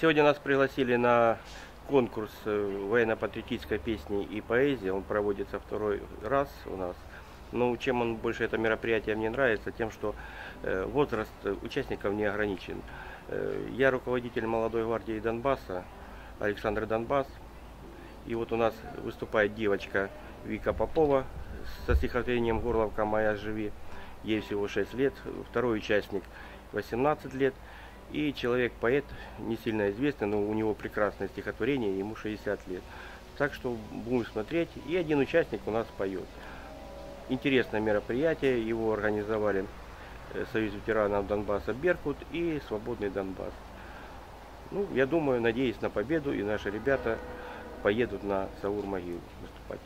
Сегодня нас пригласили на конкурс э, военно-патриотической песни и поэзии. Он проводится второй раз у нас. Но чем он больше это мероприятие мне нравится, тем, что э, возраст участников не ограничен. Э, я руководитель молодой гвардии Донбасса, Александр Донбасс. И вот у нас выступает девочка Вика Попова со стихотворением «Горловка моя живи». Ей всего 6 лет. Второй участник 18 лет. И человек-поэт, не сильно известный, но у него прекрасное стихотворение, ему 60 лет. Так что будем смотреть. И один участник у нас поет. Интересное мероприятие, его организовали э, Союз ветеранов Донбасса «Беркут» и «Свободный Донбасс». Ну, я думаю, надеюсь на победу, и наши ребята поедут на Саур-могилу выступать.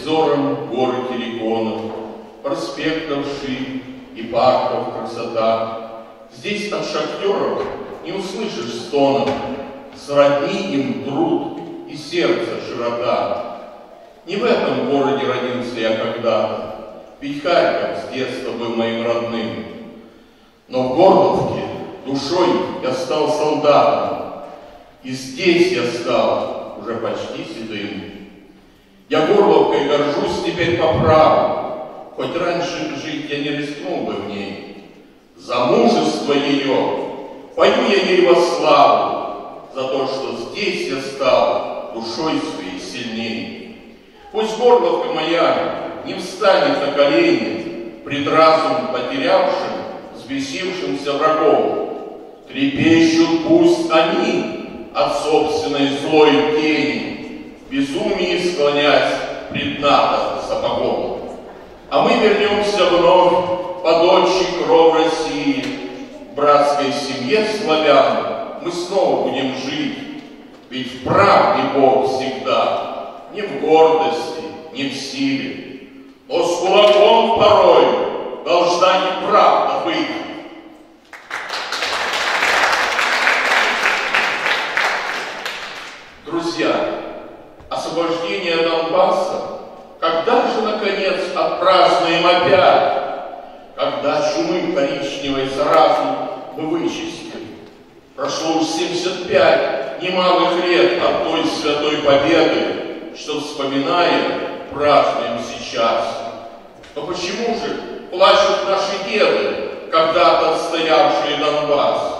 Взором горы терриконов, проспектов ши и парков красота. Здесь от шахтеров не услышишь стонов, сродни им труд и сердце широта. Не в этом городе родился я когда-то, ведь Харьков с детства был моим родным. Но в Горловке душой я стал солдатом, и здесь я стал уже почти седым. Я Горловкой горжусь теперь по праву, хоть раньше жить я не рискнул бы в ней. За мужество ее пою я ей во славу, за то, что здесь я стал душой своей сильней. Пусть Горловка моя не встанет на колени пред разум потерявшим, взбесившимся врагов. Трепещут пусть они от собственной злой тени, безумии склонясь пред НАТО сапогом. А мы вернемся вновь под отчий кров России. В братской семье славян мы снова будем жить. Ведь в правде Бог всегда, не в гордости, не в силе. Но с кулаком порой должна неправда быть. Друзья, освобождение Донбасса, когда же, наконец, отпразднуем опять? Когда чумы коричневой заразу мы вычистим? Прошло уж 75 немалых лет от той святой победы, что, вспоминая, празднуем сейчас. Но почему же плачут наши деды, когда-то отстоявшие Донбасс?